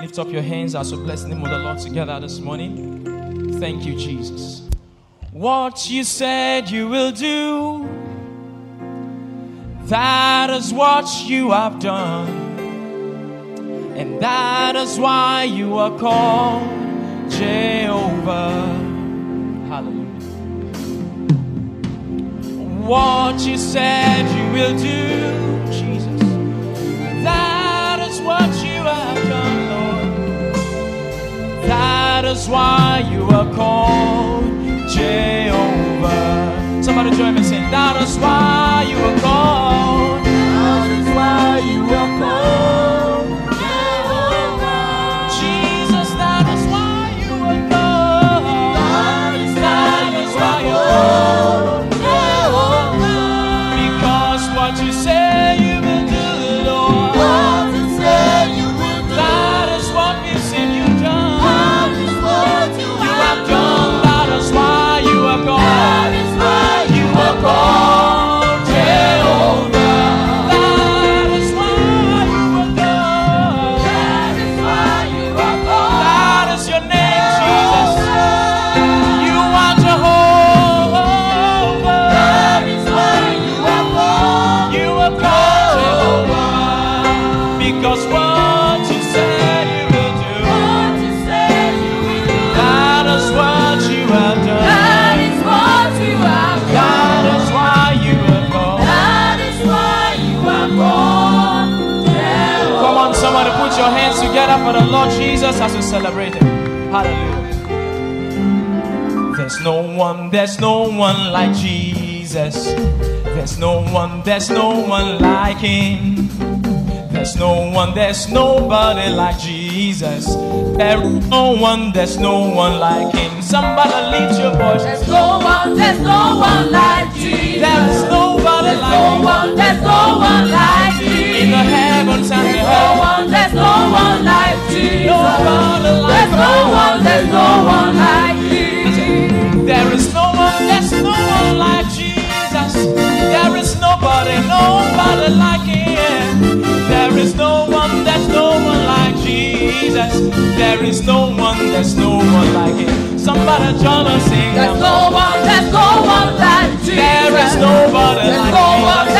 Lift up your hands as we bless the name of the Lord together this morning. Thank you, Jesus. What you said you will do, that is what you have done. And that is why you are called Jehovah. Hallelujah. What you said you will do, Jesus. Is why you are called Jehovah. Somebody join me saying, That is why you are called. That is why you are called hands for the Lord Jesus as we celebrate Him. Hallelujah. There's no one, there's no one like Jesus. There's no one, there's no one like Him. There's no one, there's nobody like Jesus. There's no one, there's no one like Him. Somebody lift your voice. There's no one, there's no one like Jesus. There's nobody There's like no one, there's no one like Jesus. In the heavens and the earth. One, there's no one like Jesus. Nobody like There's no one, there's no one like Jesus. There is no one, there's no one like Jesus. There is nobody, nobody like Him. There is no one, there's no one like Jesus. There is no one, there's no one like Him. Somebody join us sing. There's no one, there's no one like Jesus. There is nobody There's like no one,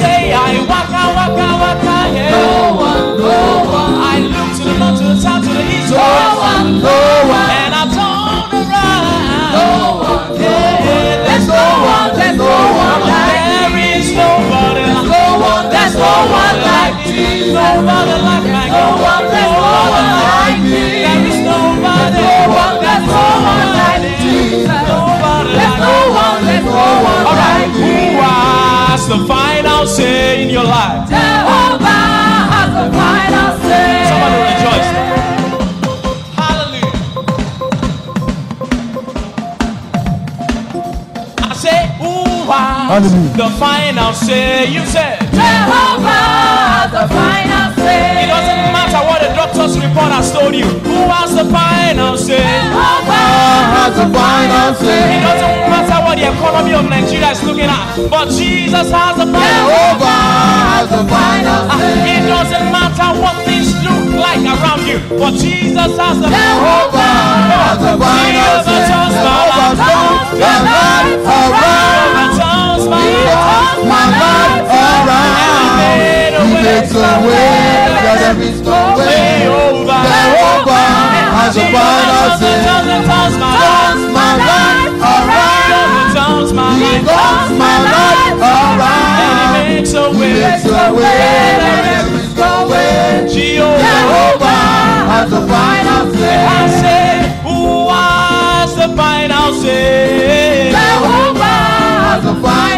say I waka waka waka yeah. No one, no one. I look to the north, to the south, to the east, No one, no one. And I turned around. No one, no Yeah, one. There's no one, there's no one like There you. nobody like No one, there's no one like Jesus. Nobody like has the final say in your life? Jehovah has the final say. Somebody rejoice. Hallelujah. I say, who has Hallelujah. the final say? You said. Jehovah has the final say. It doesn't matter what the report has told you. Who has the final say? Has the final say. It say. doesn't matter what the economy of Nigeria is looking at, but Jesus has the final Jehovah has the final Ah, say. It doesn't matter what things look like around you, but Jesus has the Jehovah has the final say. Jehovah turns your life around. Turns my my life around. He makes a way where there is no way. Jehovah has the final say. turns my life around. He turns my life around. He makes a way. makes a way where there is no way. Jehovah. Has the final I say. say, who has the final say? Jehovah has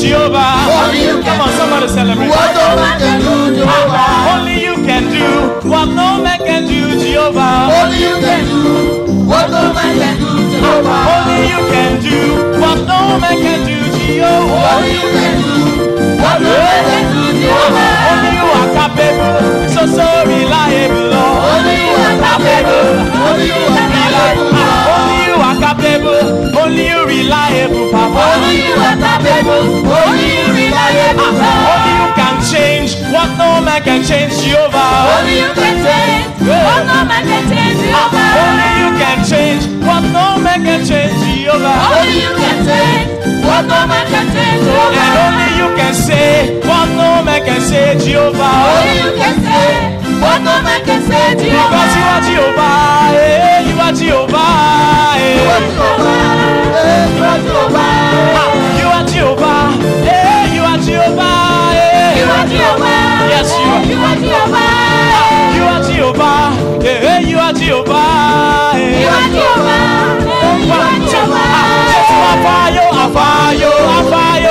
Jehovah. Only you Come on, somebody celebrate. What no man can do, Jehovah. Ah, only you can do what no man can do, Jehovah. Only you can do what no man can do, Jehovah. Ah, only you can do what no man can do, Jehovah. Only you can do what no man can do, Jehovah. Ah, only you are capable, so so reliable. Reliable, Papa. Only you are capable. Only you reliable. Ah, Only you can change what no man can change, Jehovah. Only you can change what no man can change, Ah, Jehovah. Only you can change what no man can change, Jehovah. Only you can change what no man can change, And Jehovah. only you can say what no man can say, Jehovah. Only you can say what no man can say, Because you are Jehovah. Jehovah, eh, you are Jehovah, tí o bá. Ìwà tí o bá. Ìwà tí o bá. Jésù afáyó afáyó afáyó.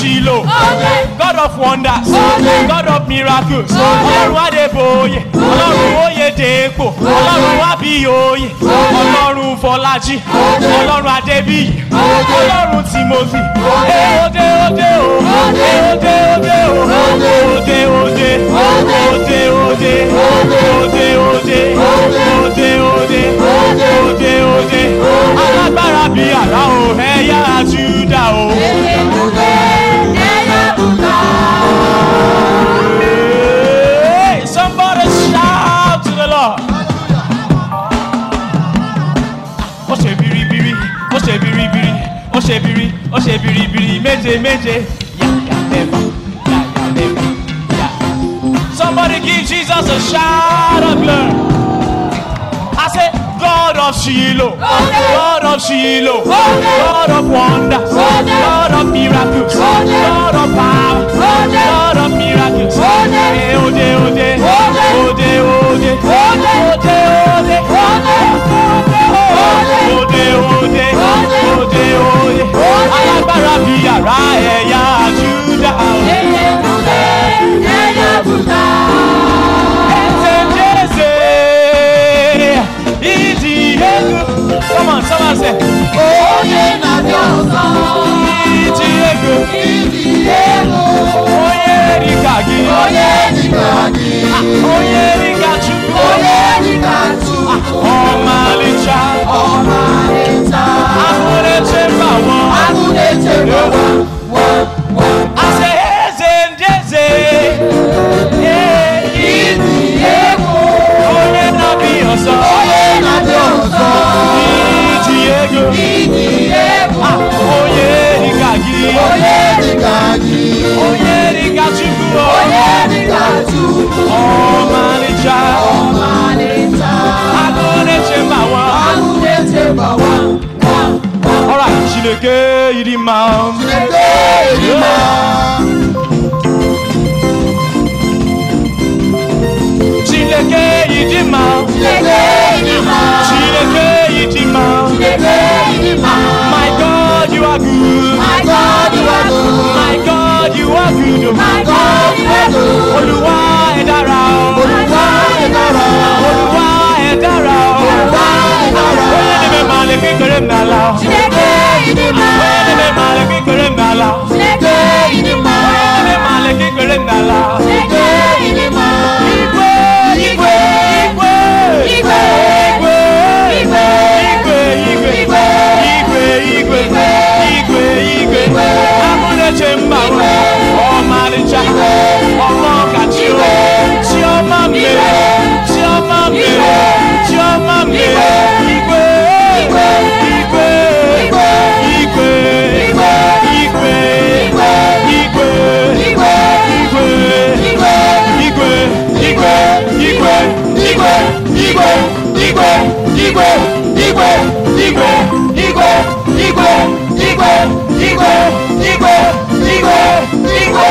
Shiloh, Ole. God of wonders, Ole. God of miracles, Ọlọ́run Adébóyè, Ọlọ́run Oyèdèpò, Ọlọ́run Abíyóyè, Ọlọ́run Fọlájí, Ọlọ́run Adébíyì, Ọlọ́run Timothy, Ode Ode o, Ode Ode o, Ode Ode Ode, Ode Ode Ode, Ode Ode Ode, Ode Ode. Méje méje, yàyà mẹ́fà, yàyà mẹ́fà, yà. Somebody give Jesus a shout of glory. I say, God of Shiloh, God of Shiloh, God of wonders, God of miracles, God of power, Chineke Ilima. Chineke Ilima. Chineke Ilima. Chineke Ilima. Chineke Ilima. Chineke Ilima. My God, you are good. My God, you are good. My God, you are good. My God, you are good. igwe igwe igwe igwe igwe igwe igwe igwe igwe igwe igwe igwe igwe